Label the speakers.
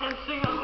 Speaker 1: and sing along.